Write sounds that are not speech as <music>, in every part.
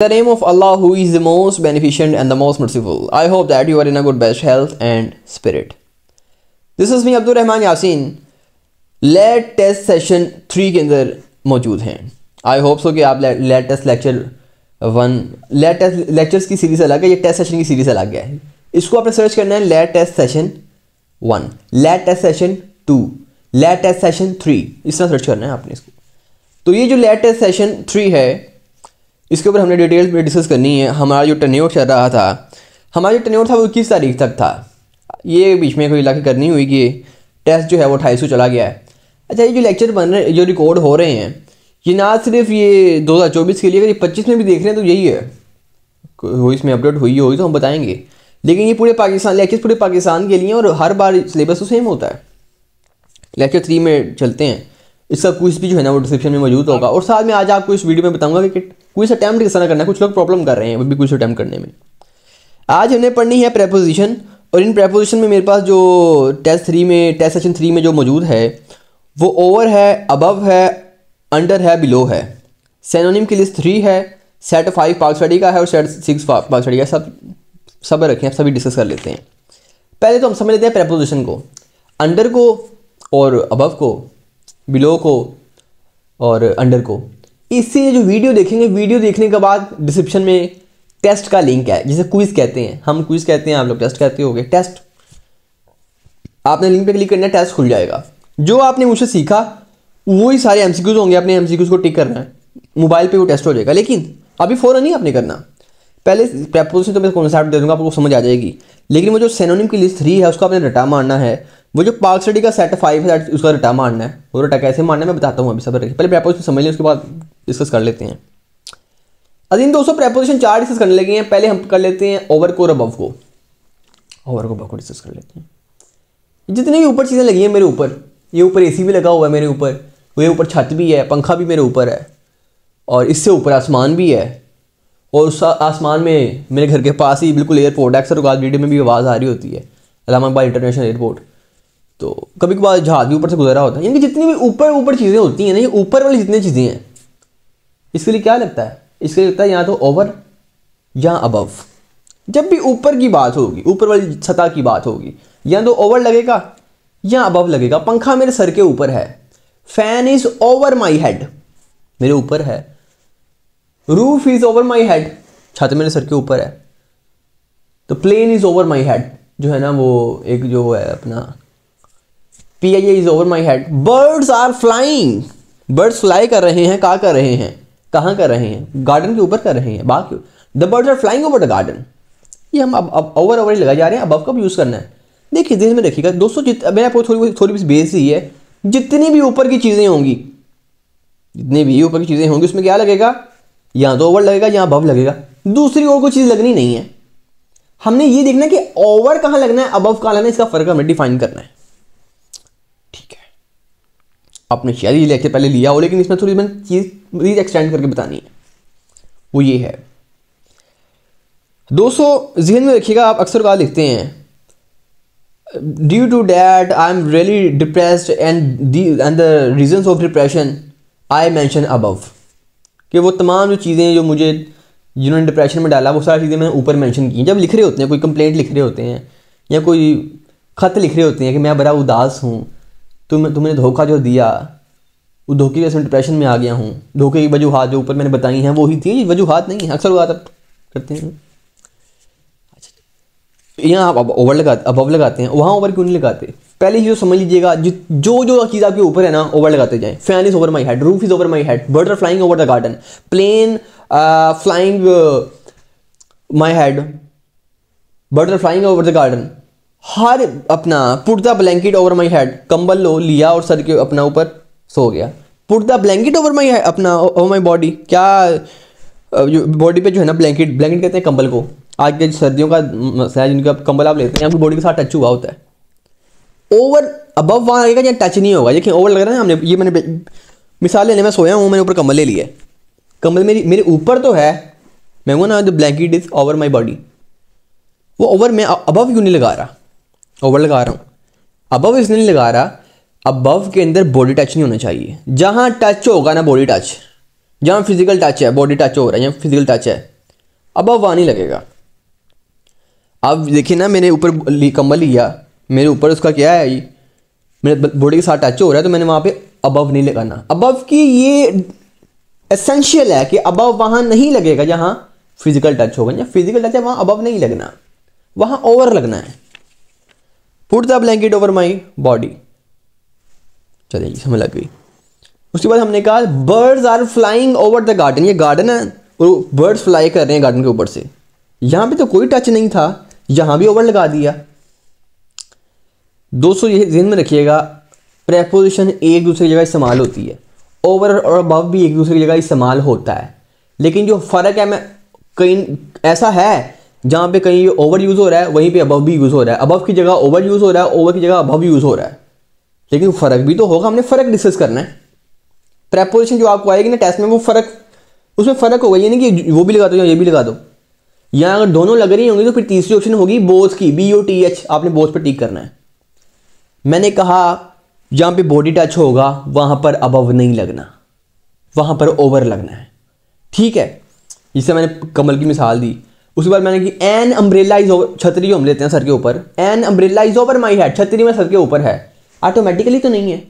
the name of Allah, who is the most beneficent and the most merciful. I hope that you are in a good best health and spirit. This is me Abdul Rahman Yasin. Let test session three के अंदर मौजूद हैं I hope so कि आप let test lecture one let test lectures की series अलग है ये टेस्ट सेशन की सीरीज़ अलग है इसको आपने सर्च करना है let test session one let test session two let test session three इस तरह सर्च करना है आपने इसको तो ये जो लेट टेस्ट सेशन थ्री है इसके ऊपर हमने डिटेल्स में डिस्कस करनी है। हमारा जो टर्नआउट चल रहा था, हमारा जो टर्नआउट था वो इक्कीस तारीख तक था। ये बीच में कोई इलाके करनी हुई कि टेस्ट जो है वो अठाईस चला गया है। अच्छा ये जो लेक्चर बन रहे, जो रिकॉर्ड हो रहे हैं, ये ना सिर्फ़ ये 2024 के लिए, अगर ये पच्चीस में भी देख रहे हैं तो यही है। इसमें अपडेट हुई होगी तो हम बताएँगे। लेकिन ये पूरे पाकिस्तान लेक्चर पूरे पाकिस्तान के लिए और हर बार सिलेबस तो सेम होता है। लेक्चर थ्री में चलते हैं। इसका कुछ भी जो है ना वो डिस्क्रिप्शन में मौजूद होगा। और साथ में आज आपको इस वीडियो में बताऊँगा कि क्विज अटैम्प्ट किस तरह करना है, कुछ लोग प्रॉब्लम कर रहे हैं, वो भी क्विज अटैम्प्ट करने में। आज हमने पढ़नी है प्रेपोजिशन और इन प्रेपोजिशन में मेरे पास जो टेस्ट थ्री में टेस्ट सेशन थ्री में जो मौजूद है, वो ओवर है अबव है अंडर है बिलो है। सैनोनिम की लिस्ट थ्री है सेट फाइव पार्क स्टडी का है, और सेट सिक्स पार्क स्टडी का सब सब रखें हैं सभी डिस्कस कर लेते हैं। पहले तो हम समझ लेते हैं प्रेपोजिशन को। अंडर को, और अबव को बिलो को, और अंडर को। इससे जो वीडियो देखेंगे, वीडियो देखने के बाद डिस्क्रिप्शन में टेस्ट का लिंक है, जिसे क्विज कहते हैं। हम क्विज कहते हैं, आप लोग टेस्ट कहते हो टेस्ट आपने लिंक पे क्लिक करना टेस्ट खुल जाएगा। जो आपने मुझसे सीखा, वही सारे एमसीक्यूज होंगे, अपने एमसीक्यूज को टिक करना है। मोबाइल पे वो टेस्ट हो जाएगा। लेकिन अभी फ़ौरन नहीं आपने करना। पहले प्रेपोजिशन तो मैं कॉन्सेप्ट दे दूँगा, आपको समझ आ जाएगी। लेकिन वो जो सेनोनिम की लिस्ट थ्री है, उसको आपने रटा मारना है। वो जो पार्क स्टडी का सेट फाइव है, उसका रटा मारना है। वो रटा कैसे मारना है, मैं बताता हूँ अभी सब पहले प्रेपोजिशन समझ लें, उसके बाद डिस्कस कर लेते हैं। अजीम दोस्तों प्रेपोजिशन चार डिस्कस करने लगे हैं। पहले हम कर लेते हैं ओवर को और अबव को। ओवर को अबव को डिस्कस कर लेते हैं। जितनी भी ऊपर चीज़ें लगी हैं मेरे ऊपर, ये ऊपर एसी भी लगा हुआ है मेरे ऊपर ये ऊपर छत भी है, पंखा भी मेरे ऊपर है, और इससे ऊपर आसमान भी है, और उस आसमान में मेरे घर के पास ही बिल्कुल एयरपोर्ट है। अक्सर वीडियो में भी आवाज़ आ रही होती है इलामाबाद इंटरनेशनल एयरपोर्ट तो कभी कभार जहाज़ भी ऊपर से गुजरा होता है। यानी कि जितनी भी ऊपर ऊपर चीज़ें होती हैं ना, ये ऊपर वाली जितनी चीज़ें हैं इसके लिए क्या लगता है? इसके लिए लगता है यहाँ तो ओवर या अबव जब भी ऊपर की बात होगी, ऊपर वाली सतह की बात होगी, या तो ओवर लगेगा या अबव लगेगा। पंखा मेरे सर के ऊपर है। Fan is over my head मेरे ऊपर है। Roof is over my head छत मेरे सर के ऊपर है। तो plane is over my head जो है ना, वो एक जो है अपना P I is over my head birds are flying birds fly कर रहे हैं कहा कर रहे हैं? कहाँ कर रहे हैं? गार्डन के ऊपर कर रहे हैं। बाकी the birds are flying over the garden ये हम अब अब ओवर ओवर लगा जा रहे हैं। अब कब यूज़ करना है? देखिए ध्यान में रखिएगा दोस्तों जित मैंने आपको थोड़ी थोड़ी बेस ही है। जितनी भी ऊपर की चीज़ें होंगी, जितनी भी ऊपर की चीज़ें होंगी, उसमें क्या लगेगा? यहाँ तो ओवर लगेगा यहाँ बव लगेगा। दूसरी और कोई चीज़ लगनी नहीं है। हमने ये देखना कि ओवर कहाँ लगना है अबव कहाँ लगना है, इसका फ़र्क हमें डिफाइन करना है। ठीक है। आपने शायद ये लेक्चर पहले लिया हो, लेकिन इसमें थोड़ी मैंने चीज़ चीज़ एक्सटेंड करके बतानी है। वो ये है। दोस्तों, जहन में रखिएगा, आप अक्सर कहा लिखते हैं। Due to that I am really depressed and and the reason of depression I mention above कि वो तमाम जो चीज़ें जो मुझे, जिन्होंने डिप्रेशन में डाला, वो सारी चीज़ें मैंने ऊपर मेंशन की जब लिख रहे होते हैं, कोई कंप्लेंट लिख रहे होते हैं, या कोई ख़त लिख रहे होते हैं कि मैं बड़ा उदास हूँ, तुम, तुमने धोखा जो दिया वो धोखे की डिप्रेशन में आ गया हूँ। धोखे की वजूहत जो ऊपर मैंने बताई हैं, वो ही थी। वजूहत नहीं है, अक्सर वो करते हैं। यहाँ आप ओवर लगाते अबव लगाते हैं। वहाँ ओवर क्यों नहीं लगाते? पहले जो समझ लीजिएगा जो जो चीज़ आपके ऊपर है ना ओवर लगाते जाए। Fan is over my head roof is over my head bird are flying over the garden plane flying my head bird are flying over the garden हर अपना put the blanket over my head कंबल लो, लिया और sir के अपना ऊपर। सो गया। Put the blanket over my अपना ओवर माई बॉडी क्या बॉडी पे जो है ना ब्लैंकेट ब्लैंकेट कहते हैं कंबल को। आज के सर्दियों का मसला जिनका कंबल आप लेते हैं, आपकी बॉडी के साथ टच हुआ होता है। ओवर अबव वहाँ लगेगा या टच नहीं होगा। देखिए ओवर लग रहा है हमने, ये मैंने मिसाल लेने, में सोया हूँ, मैंने ऊपर कंबल ले लिया कंबल मेरी, मेरे ऊपर तो है। मैं वो ना the blanket is over my body वो ओवर मैं अबव क्यों नहीं लगा रहा? ओवर लगा रहा हूँ। अबव इसलिए नहीं लगा रहा। अबव के अंदर बॉडी टच नहीं होना चाहिए। जहाँ टच होगा ना बॉडी टच जहाँ फ़िज़िकल टच है बॉडी टच हो रहा है, जहाँ फ़िज़िकल टच है अब अब वहाँ नहीं लगेगा। अब देखिए ना, मैंने ऊपर कम्बल लिया, मेरे ऊपर उसका क्या है ये? मेरे बॉडी के साथ टच हो रहा है तो मैंने वहाँ पे अबव नहीं लगाना। अबव की ये एसेंशियल है कि अबव वहाँ नहीं लगेगा, जहाँ फ़िज़िकल टच होगा। या फ़िज़िकल टच है, वहाँ अबव नहीं लगना। वहाँ ओवर लगना है। Put the blanket over my body चलिए समझ लग गई। उसके बाद हमने कहा birds are flying over the garden ये गार्डन है और बर्ड्स फ्लाई कर रहे हैं गार्डन के ऊपर से। यहाँ पे तो कोई टच नहीं था, यहाँ भी ओवर लगा दिया। दोस्तों, ये जहन में रखिएगा प्रेपोजिशन एक दूसरे की जगह इस्तेमाल होती है। ओवर और अबव भी एक दूसरे की जगह इस्तेमाल होता है। लेकिन जो फ़र्क है, मैं कहीं, ऐसा है, जहाँ पे कहीं ओवर यूज़ हो रहा है, वहीं पे अबव भी यूज़ हो रहा है। अबव की जगह ओवर यूज़ हो रहा है ओवर की जगह अबव यूज़ हो रहा है। लेकिन फ़र्क भी तो होगा, हमने फ़र्क डिस्कस करना है। प्रेपोजिशन जो आपको आएगी ना टेस्ट में, वो फ़र्क, उसमें फ़र्क होगा, ये नहीं कि वो भी लगा दो या ये भी लगा दो। यहाँ अगर दोनों लग रही होंगी तो फिर तीसरी ऑप्शन होगी बोथ की बी ओ टी एच आपने बोथ पर टिक करना है। मैंने कहा, जहाँ पे बॉडी टच होगा, वहाँ पर अबव नहीं लगना। वहाँ पर ओवर लगना है। ठीक है जिससे मैंने कमल की मिसाल दी। उसके बाद मैंने कि एन अम्ब्रेला इज़ ओवर छतरी हम लेते हैं सर के ऊपर an umbrella is over my head छतरी में सर के ऊपर है। ऑटोमेटिकली तो नहीं है।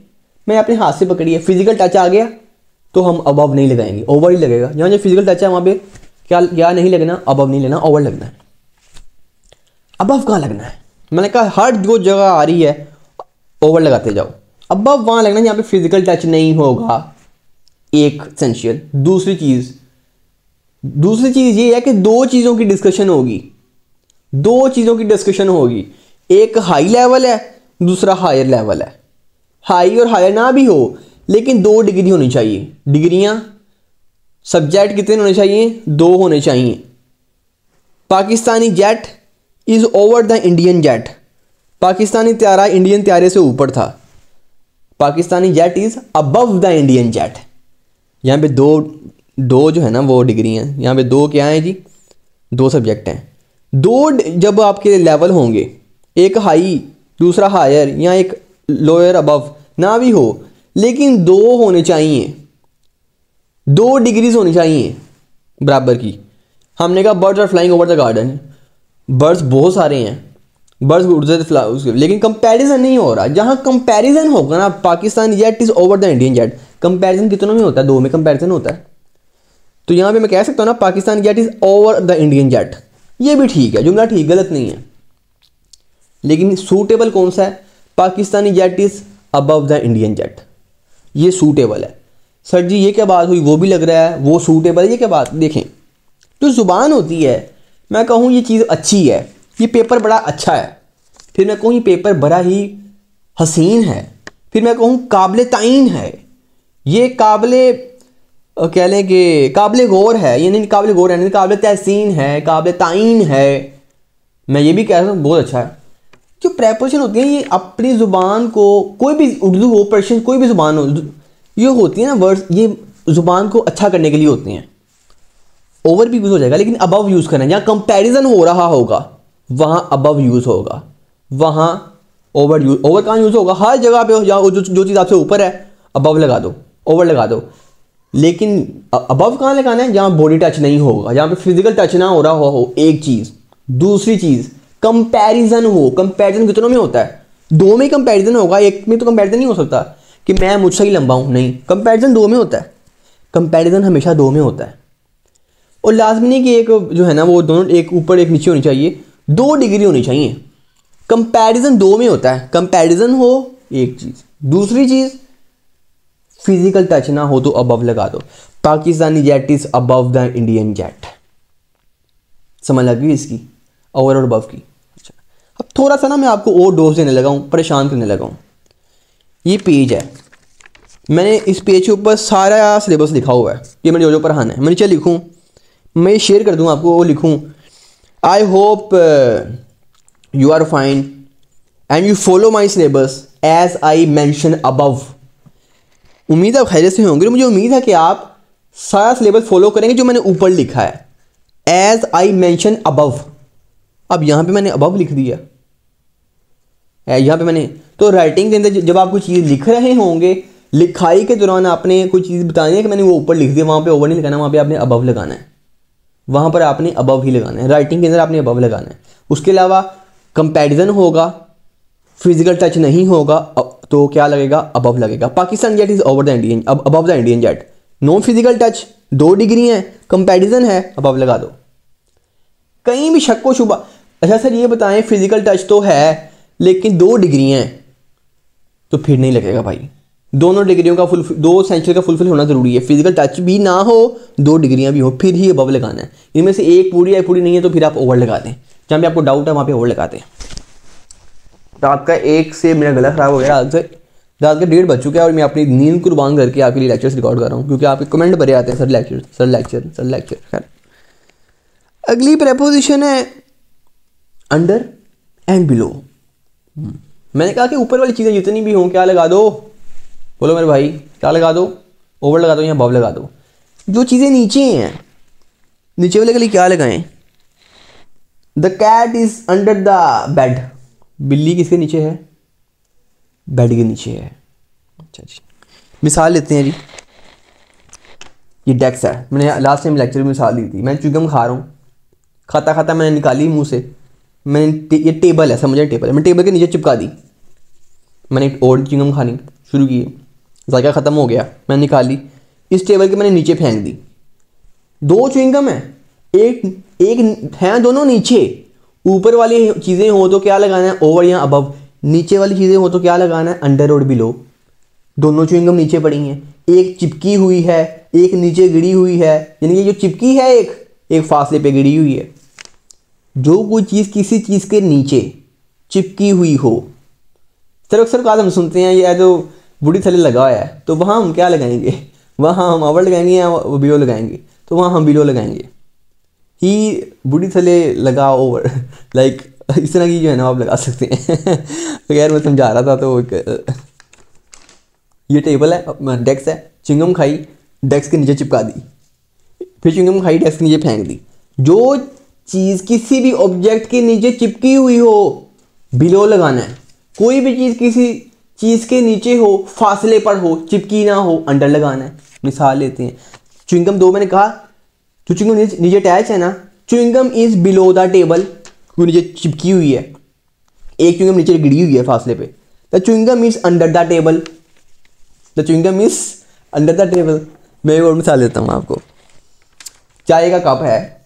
मैं अपने हाथ से पकड़ी है। फ़िज़िकल टच आ गया तो हम अबव नहीं लगाएँगे। ओवर ही लगेगा। जहाँ जो फ़िज़िकल टच है, वहाँ पे क्या क्या नहीं लगना? अबव नहीं लेना ओवर लगना है। अबव कहाँ लगना है? मैंने कहा, हर जो जगह आ रही है ओवर लगाते जाओ। अब अब वहाँ लगना जहाँ पे फ़िज़िकल टच नहीं होगा। एक सेंशियल दूसरी चीज़ दूसरी चीज़ ये है कि दो चीज़ों की डिस्कशन होगी। दो चीज़ों की डिस्कशन होगी। एक हाई लेवल है दूसरा हायर लेवल है। हाई और हायर ना भी हो, लेकिन दो डिग्री होनी चाहिए। डिग्रियाँ सब्जेक्ट कितने होने चाहिए? दो होने चाहिए। Pakistani jet is over the Indian jet Pakistani त्यारा Indian त्यारे से ऊपर था। Pakistani jet is above the Indian jet यहाँ पे दो दो जो है ना, वो डिग्री हैं। यहाँ पे दो क्या हैं जी? दो सब्जेक्ट हैं। दो जब आपके लेवल होंगे, एक हाई दूसरा हायर या एक लोअर अबव ना भी हो, लेकिन दो होने चाहिए। दो डिग्रीज होनी चाहिए, बराबर की। हमने कहा birds are flying over the garden birds बहुत सारे हैं। बर्ड्स उड़ते लेकिन कंपैरिजन नहीं हो रहा। जहाँ कंपैरिजन होगा ना, Pakistan jet is over the Indian jet comparison कितनों में होता है? दो में कंपैरिजन होता है। तो यहाँ पे मैं कह सकता हूँ ना, Pakistan jet is over the Indian jet ये भी ठीक है, जुमला ठीक, गलत नहीं है। लेकिन सूटेबल कौन सा है? Pakistani jet is above the Indian jet ये सूटेबल है। सर जी, ये क्या बात हुई? वो भी लग रहा है, वो सूटेबल ये क्या बात? देखें। तो ज़ुबान होती है, मैं कहूँ ये चीज़ अच्छी है। ये पेपर बड़ा अच्छा है। फिर मैं कहूँ ये पेपर बड़ा ही हसीन है। फिर मैं कहूँ काबिल तयन है। ये काबिल कह लें कि काबिल गौर है। ये नहीं काबिल गौर है, नहीं, काबिल तहसीन है, काबिल तयन है। मैं ये भी कह रहा हूँ, बहुत अच्छा है। जो प्रेपोजिशन होती हैं ये अपनी ज़ुबान को कोई भी उर्दू हो पर्शियन कोई भी ज़ुबान हो ये होती है ना वर्ड्स ये ज़ुबान को अच्छा करने के लिए होती हैं। ओवर भी यूज़ हो जाएगा लेकिन अबव यूज़ करना है। जहाँ कंपैरिजन हो रहा होगा वहाँ अबव यूज़ होगा। वहाँ ओवर यूज़ ओवर कहाँ यूज़ होगा? हर जगह पे जहाँ जो, जो चीज़ आपसे ऊपर है अबव लगा दो ओवर लगा दो। लेकिन अबव कहाँ लगाना है? जहाँ बॉडी टच नहीं होगा जहाँ पे फ़िज़िकल टच ना हो रहा हो, हो एक चीज़। दूसरी चीज़ कंपैरिजन हो कंपैरिजन कितनों में होता है? दो में कंपैरिजन होगा, एक में तो कंपैरिजन नहीं हो सकता कि मैं मुझसे ही लंबा हूँ। नहीं कंपैरिजन दो में होता है। कंपैरिजन हमेशा दो में होता है। और लाजमी नहीं कि एक जो है ना, वो दोनों एक ऊपर एक नीचे होनी चाहिए। दो डिग्री होनी चाहिए। कंपैरिजन दो में होता है। कंपैरिजन हो, एक चीज़। दूसरी चीज़ फ़िज़िकल टच ना हो तो अबव लगा दो। Pakistani jet is above the Indian jet समझ लगी इसकी? ओवर और अबव की। थोड़ा सा ना मैं आपको और डोज देने लगा हूँ, परेशान करने लगा हूँ। ये पेज है। मैंने इस पेज के ऊपर सारा सिलेबस लिखा हुआ है। ये मैंने जो जो पढ़ाना है। मैंने चल लिखूँ। मैं शेयर कर दूँ आपको वो लिखूँ। I hope you are fine and you follow my syllabus as I mention above उम्मीद है खैरियत से होंगे मुझे उम्मीद है कि आप सारा सिलेबस फॉलो करेंगे जो मैंने ऊपर लिखा है। एज आई मैंशन अबव अब यहाँ पे मैंने अबव लिख दिया। यहाँ पे मैंने तो राइटिंग के अंदर जब आप कुछ चीज़ लिख रहे होंगे, लिखाई के दौरान आपने कोई चीज़ बतानी है कि मैंने वो ऊपर लिख दिया, वहाँ पे ओवर नहीं लगाना, वहाँ पे आपने अबव लगाना है। वहाँ पर आपने अबव ही लगाना है। राइटिंग के अंदर आपने अबव लगाना है। उसके अलावा कंपेरिजन होगा फ़िज़िकल टच नहीं होगा तो क्या लगेगा? अबव लगेगा। Pakistan jet is over the Indian अब above the Indian jet non physical touch दो डिग्री है कंपेरिजन है अबव लगा दो। कहीं भी शक को शुबा अच्छा सर, ये बताएँ फ़िज़िकल टच तो है लेकिन दो डिग्री हैं तो फिर नहीं लगेगा भाई। दोनों डिग्रियों का फुल, दो सेंचुरी का फुलफिल होना ज़रूरी है। फ़िज़िकल टच भी ना हो, दो डिग्रियाँ भी हो, फिर ही अबव लगाना है। इनमें से एक पूरी या पूरी नहीं है तो फिर आप ओवर लगा दें। जहाँ भी आपको डाउट है, वहाँ पे ओवर लगा दें तो आपका एक से मेरा गला ख़राब हो गया रात से रात के डेढ़ बज चुके हैं और मैं अपनी नींद कुर्बान करके आपके लिए लेक्चर्स रिकॉर्ड कर रहा हूँ, क्योंकि आपके कमेंट भरे आते हैं, sir lecture sir lecture sir lecture खैर। अगली प्रपोजिशन है अंडर एंड बिलो मैंने कहा कि ऊपर वाली चीज़ें जितनी भी हों, क्या लगा दो? बोलो मेरे भाई, क्या लगा दो? ओवर लगा दो या बब लगा दो? जो चीज़ें नीचे हैं नीचे वाले के लिए क्या लगाएँ? The cat is under the bed बिल्ली किसके नीचे है? बेड के नीचे है। अच्छा जी। मिसाल लेते हैं जी। ये डेक्स है। मैंने लास्ट टाइम लेक्चर में मिसाल दी थी। मैं चुगम खा रहा हूँ। खाता खाता मैंने निकाली मुँह से। मैंने ये टेबल है, समझे? टेबल है। मैंने टेबल के नीचे चिपका दी। मैंने और चिंगम खानी शुरू की। जायका ख़त्म हो गया। मैंने निकाली इस टेबल के मैंने नीचे फेंक दी। दो च्विंगम है। एक एक हैं दोनों नीचे। ऊपर वाली चीज़ें हो तो क्या लगाना है? ओवर या अबव नीचे वाली चीज़ें हो तो क्या लगाना है? अंडर और बिलो दोनों च्विंगम नीचे पड़ी हैं। एक चिपकी हुई है, एक नीचे गिरी हुई है। यानी कि जो चिपकी है एक एक फासले पे गिरी हुई है। जो कोई चीज़ किसी चीज़ के नीचे चिपकी हुई हो। सर अक्सर का हम सुनते हैं, ये जो बूढ़ी थले लगा हुआ है तो वहाँ हम क्या लगाएँगे? वहाँ हम अवर लगाएँगे या बिलो लगाएँगे? तो वहाँ हम बिलो लगाएँगे। ही बूढ़ी थले लगा ओवर लाइक इस तरह की जो है ना आप लगा सकते हैं। <laughs> तो मैं समझा रहा था तो एक, ये टेबल है डेस्क है चिंगम खाई डेस्क के नीचे चिपका दी। फिर चिंगम खाई डेस्क के नीचे फेंक दी। जो चीज़ किसी भी ऑब्जेक्ट के नीचे चिपकी हुई हो बिलो लगाना है। कोई भी चीज़ किसी चीज़ के नीचे हो, फासले पर हो, चिपकी ना हो अंडर लगाना है। मिसाल लेते हैं। चुंगम दो मैंने कहा जो चुइंगम नीचे अटैच है ना? Chewing gum is below the table वो नीचे चिपकी हुई है। एक चुंगम नीचे गिरी हुई है फासले पे। The chewing gum is under the table the chewing gum is under the table मैं एक और मिसाल देता हूँ आपको। चाय का कप है।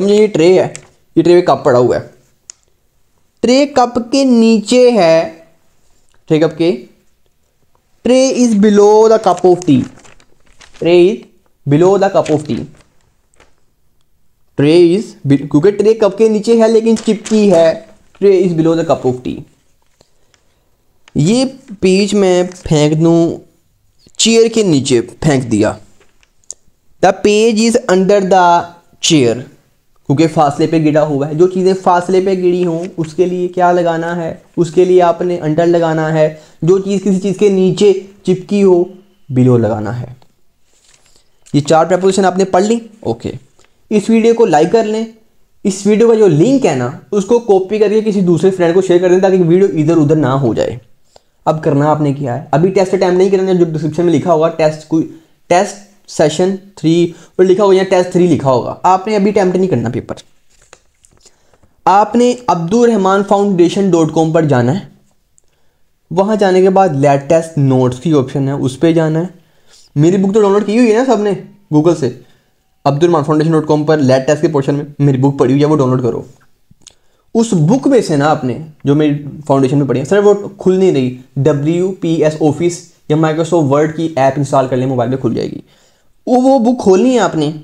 समझिए ये ट्रे है, ये ट्रे में कप पड़ा हुआ है। ट्रे कप के नीचे है, ट्रे कप के, tray is below the cup of tea. Tray is below the cup of tea. Tray is क्योंकि ट्रे कप के नीचे है, लेकिन चिपकी है, tray is below the cup of tea. ये पेज में फेंक दूँ, चेयर के नीचे फेंक दिया। The page is under the chair. क्योंकि फासले पे गिरा हुआ है। जो चीज़ें फासले पे गिरी हों, उसके लिए क्या लगाना है? उसके लिए आपने अंडर लगाना है। जो चीज़ किसी चीज़ के नीचे चिपकी हो बिलो लगाना है। ये चार प्रपोजिशन आपने पढ़ ली? ओके इस वीडियो को लाइक कर लें। इस वीडियो का जो लिंक है ना, उसको कॉपी करके किसी दूसरे फ्रेंड को शेयर कर दें, ताकि वीडियो इधर उधर ना हो जाए। अब करना आपने क्या है। अभी टेस्ट अटैम्प नहीं करना जो डिस्क्रिप्शन में लिखा होगा टेस्ट कोई टेस्ट सेशन थ्री और लिखा होगा या टेस्ट थ्री लिखा होगा। आपने अभी अटैम्प्ट नहीं करना पेपर आपने Abdul Rahman foundation dot com पर जाना है। वहाँ जाने के बाद लेटेस्ट नोट्स की ऑप्शन है, उस पर जाना है। मेरी बुक तो डाउनलोड की हुई है ना सबने गूगल से। Abdul Rahman foundation dot com पर लेटेस्ट के पोर्शन में मेरी बुक पढ़ी हुई है, वो डाउनलोड करो। उस बुक में से ना आपने, जो मेरी फाउंडेशन में पढ़ी है सर वो खुल नहीं रही। डब्ल्यू पी एस ऑफ़िस या माइक्रोसॉफ्ट वर्ड की ऐप इंस्टॉल कर ले मोबाइल में खुल जाएगी। वो वो बुक खोलनी है आपने।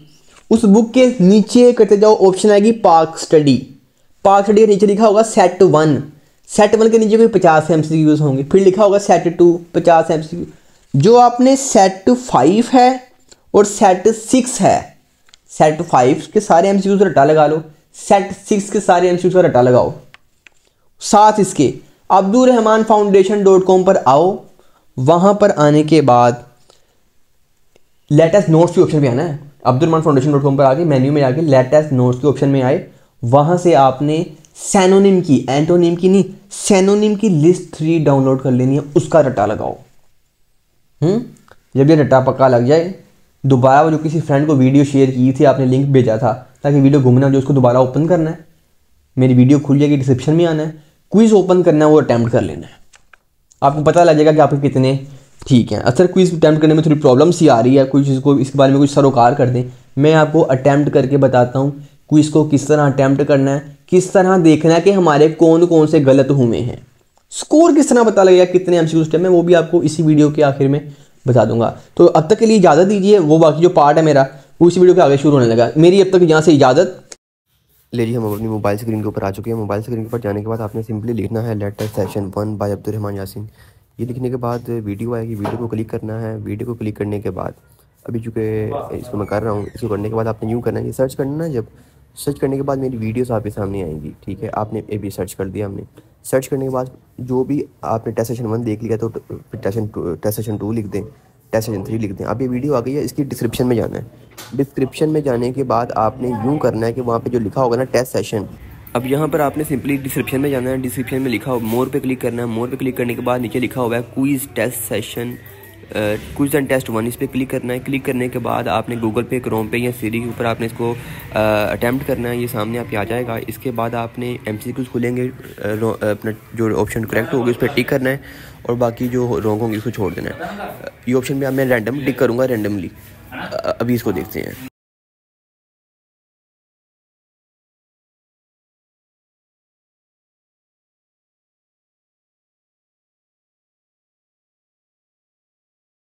उस बुक के नीचे करते जाओ ऑप्शन आएगी पार्क स्टडी पार्क स्टडी के नीचे लिखा होगा सेट वन सेट वन के नीचे कोई पचास एम सी यूज़ होंगे। फिर लिखा होगा सेट टू पचास एम सी जो आपने सेट फाइव है और सेट सिक्स है सेट फाइव के सारे एम सी यूज़ रटा लगा लो। सेट सिक्स के सारे एम सी यूज़ रटा लगाओ। साथ इसके, Abdul Rahman foundation dot com पर आओ। वहाँ पर आने के बाद लेटेस्ट नोट्स के ऑप्शन पे आना है। Abdul Rahman foundation dot com पर आके मेन्यू में आके लेटेस्ट नोट्स के ऑप्शन में आए। वहाँ से आपने सैनोनिम की एंटोनिम की नहीं सैनोनिम की लिस्ट थ्री डाउनलोड कर लेनी है, उसका रट्टा लगाओ। हम्म? जब ये रट्टा पक्का लग जाए, दोबारा वो जो किसी फ्रेंड को वीडियो शेयर की थी, आपने लिंक भेजा था, ताकि वीडियो घूमना जो उसको दोबारा ओपन करना है। मेरी वीडियो खुल जाएगी डिस्क्रिप्शन में आना है। क्विज़ ओपन करना है, वो अटैम्प्ट कर लेना है। आपको पता लग जाएगा कि आपके कितने ठीक है। अक्सर क्विज़ अटैम्प्ट करने में थोड़ी प्रॉब्लम सी आ रही है। कुछ इसको इसके बारे में कुछ सरोकार कर दें। मैं आपको अटैम्प्ट करके बताता हूँ क्विज़ को किस तरह अटैम्प्ट करना है, किस तरह देखना है कि हमारे कौन कौन से गलत हुए हैं। स्कोर किस तरह पता लगेगा, कितने एम सी मैं वो भी आपको इसी वीडियो के आखिर में बता दूँगा। तो अब तक के लिए इजाज़त दीजिए, वो बाकी जो पार्ट है मेरा, वो इसी वीडियो के आगे शुरू होने लगा। मेरी अब तक यहाँ से इजाज़त। ले लीजिए हम अपनी मोबाइल स्क्रीन के ऊपर आ चुके हैं। मोबाइल स्क्रीन के ऊपर जाने के बाद आपने सिंपली लिखना है letter session one by Abdulrahman Yasin ये लिखने के बाद वीडियो आएगी, वीडियो को क्लिक करना है। वीडियो को क्लिक करने के बाद, अभी चूँकि इसको मैं कर रहा हूँ, इसको करने के बाद आपने यूँ करना है, ये सर्च करना है जब, सर्च करने के बाद मेरी वीडियोस आपके सामने आएँगी, ठीक है? आपने ए भी सर्च कर दिया हमने। सर्च करने के बाद जो भी आपने टेस्ट सेशन वन देख लिया तो टेस्ट टेस्ट सेशन टू लिख दें, टेस्ट सेशन थ्री लिख दें। अब ये वीडियो आ गई है, इसकी डिस्क्रिप्शन में जाना है। डिस्क्रिप्शन में जाने के बाद आपने यूँ करना है कि वहाँ पर जो लिखा होगा ना, टेस्ट सेशन अब यहाँ पर आपने सिंपली डिस्क्रिप्शन में जाना है डिस्क्रिप्शन में लिखा हो मोर पे क्लिक करना है मोर पे क्लिक करने के बाद नीचे लिखा हुआ है quiz test session quiz and test one इस पर क्लिक करना है। क्लिक करने के बाद आपने गूगल पे क्रोम पे या सीरी के ऊपर आपने इसको अटैम्प्ट करना है। ये सामने आपके आ जाएगा। इसके बाद आपने एम सी क्यूज खुलेंगे अपना जो ऑप्शन करेक्ट होगी उस पर टिक करना है और बाकी जो रॉन्ग होंगे उसको छोड़ देना है। ये ऑप्शन भी मैं रैंडम टिक करूँगा रैंडमली अभी इसको देखते हैं।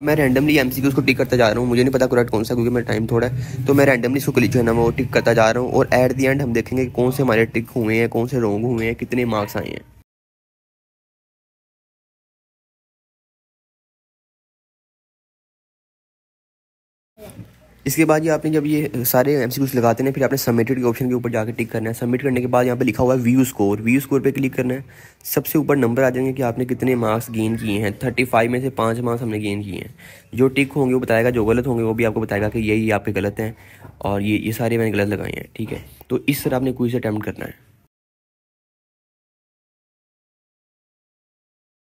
मैं रैंडमली एम सी उसको टिक करता जा रहा हूँ। मुझे नहीं पता करेक्ट कौन सा, क्योंकि मेरा टाइम थोड़ा है। तो मैं रैंडमली इसको जो है ना वो टिक करता जा रहा हूँ। और एट दी एंड हम देखेंगे कौन से हमारे टिक हुए हैं, कौन से रोंग हुए हैं, कितने मार्क्स आए हैं। इसके बाद ये आपने जब ये सारे एम सी लगाते हैं, फिर आपने सबमिटेड के ऑप्शन के ऊपर जाकर टिक करना है। सबमिट करने के बाद यहाँ पे लिखा हुआ है व्यू स्कोर व्यू स्कोर पे क्लिक करना है। सबसे ऊपर नंबर आ जाएँगे कि आपने कितने मार्क्स गेन किए हैं। थर्टी फाइव में से पाँच मार्क्स हमने गेन किए हैं। जो टिक होंगे, वो बताएगा, जो गलत होंगे, वो भी आपको बताएगा कि यही आपके गलत हैं। और ये ये सारे मैंने गलत लगाए हैं, ठीक है? तो इस तरह आपने कोई से अटैम्प्ट करना है।